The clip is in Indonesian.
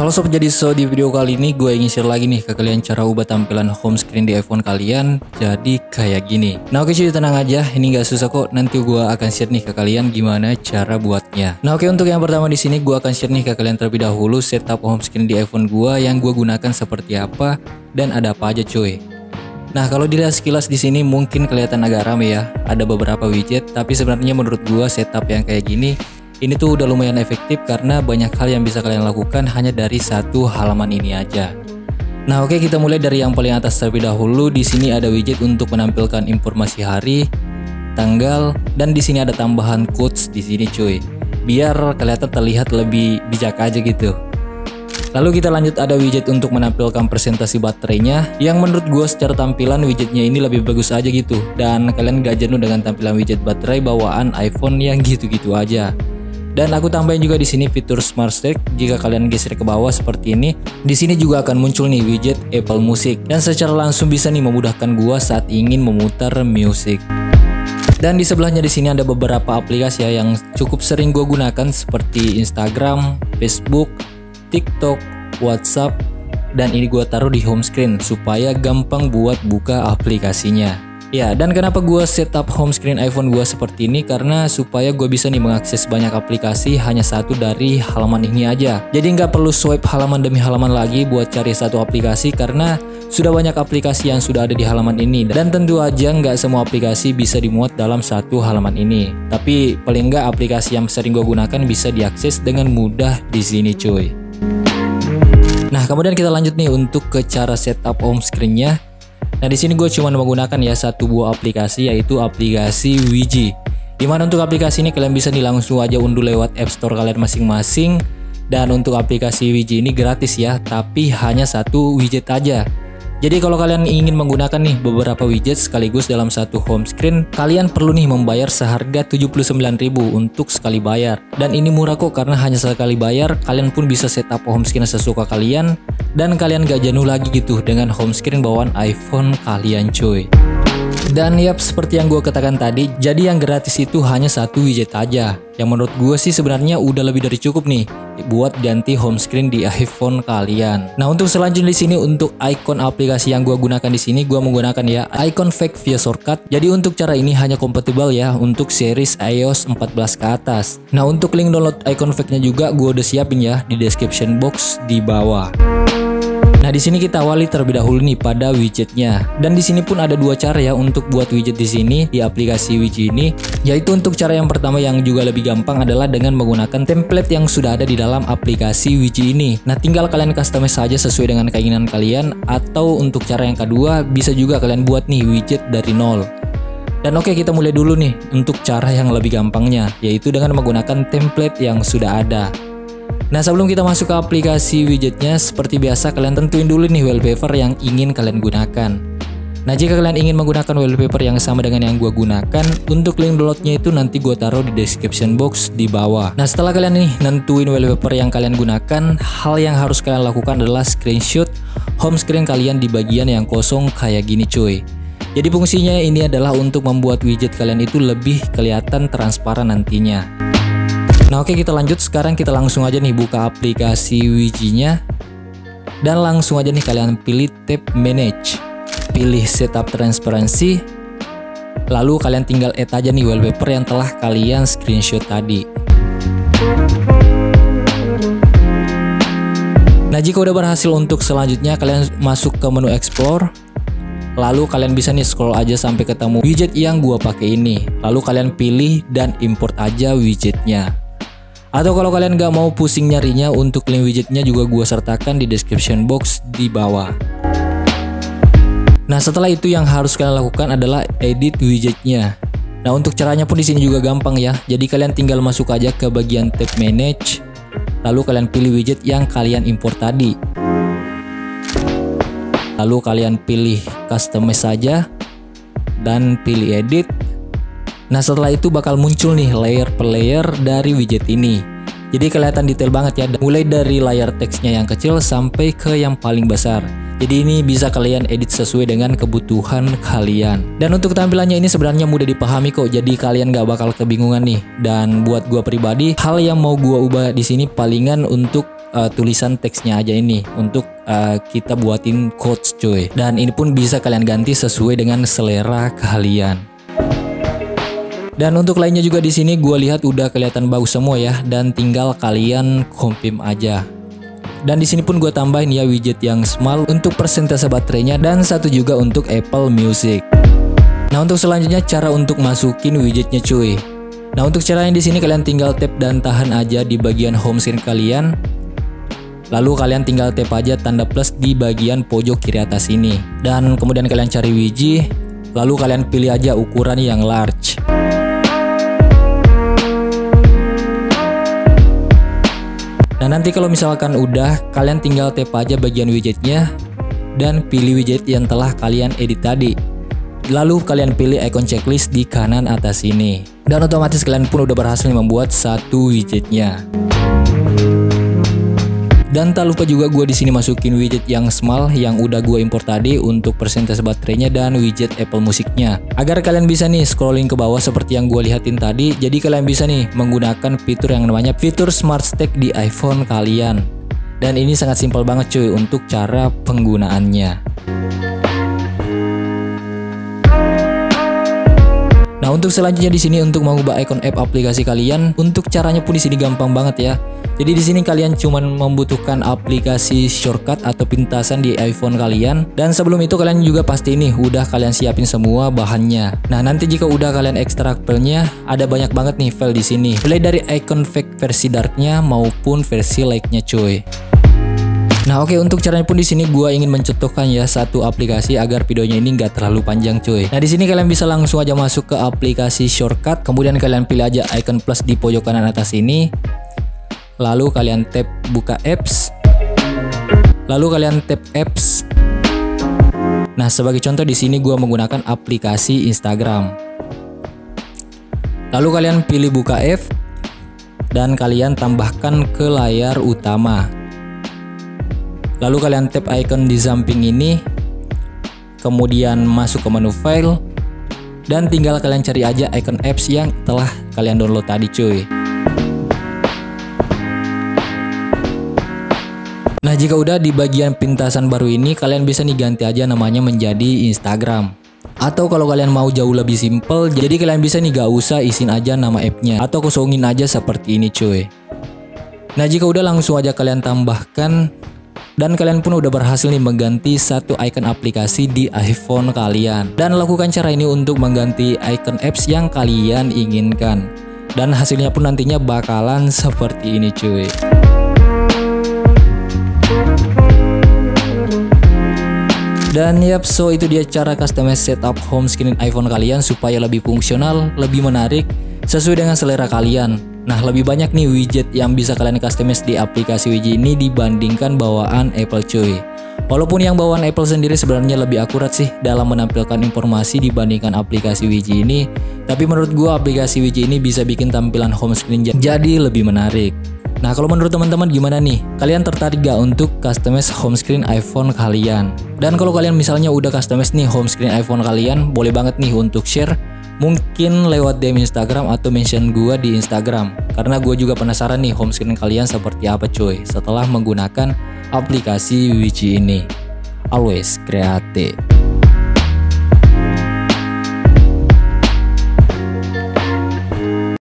Halo sobat jadi so di video kali ini gue ingin share lagi nih ke kalian cara ubah tampilan home screen di iPhone kalian jadi kayak gini. Nah oke cuy tenang aja ini gak susah kok nanti gue akan share nih ke kalian gimana cara buatnya. Nah oke untuk yang pertama di sini gue akan share nih ke kalian terlebih dahulu setup home screen di iPhone gue yang gue gunakan seperti apa dan ada apa aja cuy. Nah kalau dilihat sekilas di sini mungkin kelihatan agak rame ya, ada beberapa widget tapi sebenarnya menurut gue setup yang kayak gini ini tuh udah lumayan efektif karena banyak hal yang bisa kalian lakukan hanya dari satu halaman ini aja. Nah, oke kita mulai dari yang paling atas terlebih dahulu. Di sini ada widget untuk menampilkan informasi hari, tanggal, dan di sini ada tambahan quotes di sini cuy. Biar kelihatan terlihat lebih bijak aja gitu. Lalu kita lanjut ada widget untuk menampilkan presentasi baterainya yang menurut gue secara tampilan widgetnya ini lebih bagus aja gitu dan kalian gak jenuh dengan tampilan widget baterai bawaan iPhone yang gitu-gitu aja. Dan aku tambahin juga di sini fitur Smart Stack. Jika kalian geser ke bawah seperti ini, di sini juga akan muncul nih widget Apple Music dan secara langsung bisa nih memudahkan gua saat ingin memutar musik. Dan di sebelahnya di sini ada beberapa aplikasi ya yang cukup sering gue gunakan seperti Instagram, Facebook, TikTok, WhatsApp, dan ini gue taruh di home screen supaya gampang buat buka aplikasinya. Ya, dan kenapa gue setup home screen iPhone gue seperti ini? Karena supaya gue bisa nih mengakses banyak aplikasi hanya satu dari halaman ini aja. Jadi nggak perlu swipe halaman demi halaman lagi buat cari satu aplikasi karena sudah banyak aplikasi yang sudah ada di halaman ini. Dan tentu aja nggak semua aplikasi bisa dimuat dalam satu halaman ini. Tapi paling nggak aplikasi yang sering gue gunakan bisa diakses dengan mudah di sini cuy. Nah, kemudian kita lanjut nih untuk ke cara setup home screen-nya. Nah di sini gue cuma menggunakan ya satu buah aplikasi yaitu aplikasi Wiji. Di mana untuk aplikasi ini kalian bisa langsung aja unduh lewat App Store kalian masing-masing. Dan untuk aplikasi Wiji ini gratis ya, tapi hanya satu widget aja. Jadi kalau kalian ingin menggunakan nih beberapa widget sekaligus dalam satu home screen, kalian perlu nih membayar seharga 79.000 untuk sekali bayar. Dan ini murah kok karena hanya sekali bayar, kalian pun bisa setup home screen sesuka kalian dan kalian gak jenuh lagi gitu dengan home screen bawaan iPhone kalian cuy. Dan yap seperti yang gue katakan tadi, jadi yang gratis itu hanya satu widget aja. Yang menurut gue sih sebenarnya udah lebih dari cukup nih buat ganti home screen di iPhone kalian. Nah untuk selanjutnya di sini untuk icon aplikasi yang gue gunakan di sini gue menggunakan ya icon fake via shortcut. Jadi untuk cara ini hanya kompatibel ya untuk series iOS 14 ke atas. Nah untuk link download icon fake-nya juga gue udah siapin ya di description box di bawah. Nah, di sini kita awali terlebih dahulu nih pada widgetnya. Dan di sini pun ada dua cara ya untuk buat widget di sini di aplikasi widget ini, yaitu untuk cara yang pertama yang juga lebih gampang adalah dengan menggunakan template yang sudah ada di dalam aplikasi widget ini. Nah, tinggal kalian customize saja sesuai dengan keinginan kalian atau untuk cara yang kedua bisa juga kalian buat nih widget dari nol. Dan oke kita mulai dulu nih untuk cara yang lebih gampangnya yaitu dengan menggunakan template yang sudah ada. Nah sebelum kita masuk ke aplikasi widgetnya, seperti biasa kalian tentuin dulu nih wallpaper yang ingin kalian gunakan. Nah jika kalian ingin menggunakan wallpaper yang sama dengan yang gue gunakan, untuk link downloadnya itu nanti gue taruh di description box di bawah. Nah setelah kalian nih nentuin wallpaper yang kalian gunakan, hal yang harus kalian lakukan adalah screenshot home screen kalian di bagian yang kosong kayak gini cuy. Jadi fungsinya ini adalah untuk membuat widget kalian itu lebih kelihatan transparan nantinya. Nah oke kita lanjut. Sekarang kita langsung aja nih buka aplikasi Wiji-nya. Dan langsung aja nih kalian pilih tab manage. Pilih setup transparansi. Lalu kalian tinggal add aja nih wallpaper yang telah kalian screenshot tadi. Nah jika udah berhasil untuk selanjutnya kalian masuk ke menu explore. Lalu kalian bisa nih scroll aja sampai ketemu widget yang gua pakai ini. Lalu kalian pilih dan import aja widgetnya atau kalau kalian gak mau pusing nyarinya untuk link widgetnya juga gue sertakan di description box di bawah. Nah setelah itu yang harus kalian lakukan adalah edit widgetnya. Nah untuk caranya pun di sini juga gampang ya. Jadi kalian tinggal masuk aja ke bagian tab manage, lalu kalian pilih widget yang kalian import tadi. Lalu kalian pilih customize saja dan pilih edit Nah setelah itu bakal muncul nih layer per layer dari widget ini. Jadi kelihatan detail banget ya, mulai dari layar teksnya yang kecil sampai ke yang paling besar. Jadi ini bisa kalian edit sesuai dengan kebutuhan kalian. Dan untuk tampilannya ini sebenarnya mudah dipahami kok, jadi kalian gak bakal kebingungan nih. Dan buat gua pribadi, hal yang mau gua ubah di sini palingan untuk uh, tulisan teksnya aja ini untuk uh, kita buatin quotes cuy. Dan ini pun bisa kalian ganti sesuai dengan selera kalian. Dan untuk lainnya juga di sini gue lihat udah kelihatan bagus semua ya dan tinggal kalian kompim aja. Dan di sini pun gue tambahin ya widget yang small untuk persentase baterainya dan satu juga untuk Apple Music. Nah untuk selanjutnya cara untuk masukin widgetnya cuy. Nah untuk caranya di sini kalian tinggal tap dan tahan aja di bagian home screen kalian. Lalu kalian tinggal tap aja tanda plus di bagian pojok kiri atas ini. Dan kemudian kalian cari widget, lalu kalian pilih aja ukuran yang large. Nah nanti kalau misalkan udah, kalian tinggal tap aja bagian widgetnya dan pilih widget yang telah kalian edit tadi. Lalu kalian pilih icon checklist di kanan atas ini. Dan otomatis kalian pun udah berhasil membuat satu widgetnya. Dan tak lupa juga gue di sini masukin widget yang small yang udah gue import tadi untuk persentase baterainya dan widget Apple Musiknya. Agar kalian bisa nih scrolling ke bawah seperti yang gue lihatin tadi, jadi kalian bisa nih menggunakan fitur yang namanya fitur Smart Stack di iPhone kalian. Dan ini sangat simpel banget cuy untuk cara penggunaannya. Nah, untuk selanjutnya di sini untuk mengubah icon app aplikasi kalian, untuk caranya pun di sini gampang banget ya. Jadi di sini kalian cuma membutuhkan aplikasi shortcut atau pintasan di iPhone kalian dan sebelum itu kalian juga pasti nih udah kalian siapin semua bahannya. Nah, nanti jika udah kalian ekstrak filenya, ada banyak banget nih file di sini. Mulai dari icon fake versi darknya maupun versi like-nya cuy. Nah oke okay, untuk caranya pun di sini gue ingin mencontohkan ya satu aplikasi agar videonya ini nggak terlalu panjang cuy. Nah di sini kalian bisa langsung aja masuk ke aplikasi shortcut, kemudian kalian pilih aja icon plus di pojok kanan atas ini. Lalu kalian tap buka apps. Lalu kalian tap apps. Nah sebagai contoh di sini gue menggunakan aplikasi Instagram. Lalu kalian pilih buka app dan kalian tambahkan ke layar utama. Lalu kalian tap icon di samping ini, kemudian masuk ke menu file, dan tinggal kalian cari aja icon apps yang telah kalian download tadi cuy. Nah jika udah di bagian pintasan baru ini kalian bisa nih ganti aja namanya menjadi Instagram Atau kalau kalian mau jauh lebih simple jadi kalian bisa nih gak usah isin aja nama appnya Atau kosongin aja seperti ini cuy Nah jika udah langsung aja kalian tambahkan dan kalian pun udah berhasil nih mengganti satu icon aplikasi di iPhone kalian. Dan lakukan cara ini untuk mengganti icon apps yang kalian inginkan. Dan hasilnya pun nantinya bakalan seperti ini cuy. Dan yap, so itu dia cara customize setup home screen iPhone kalian supaya lebih fungsional, lebih menarik, sesuai dengan selera kalian. Nah, lebih banyak nih widget yang bisa kalian customize di aplikasi widget ini dibandingkan bawaan Apple cuy. Walaupun yang bawaan Apple sendiri sebenarnya lebih akurat sih dalam menampilkan informasi dibandingkan aplikasi widget ini, tapi menurut gua aplikasi widget ini bisa bikin tampilan home screen jadi lebih menarik. Nah, kalau menurut teman-teman gimana nih? Kalian tertarik gak untuk customize home screen iPhone kalian? Dan kalau kalian misalnya udah customize nih home screen iPhone kalian, boleh banget nih untuk share mungkin lewat DM Instagram atau mention gue di Instagram. Karena gue juga penasaran nih home screen kalian seperti apa cuy. Setelah menggunakan aplikasi Wiji ini. Always kreatif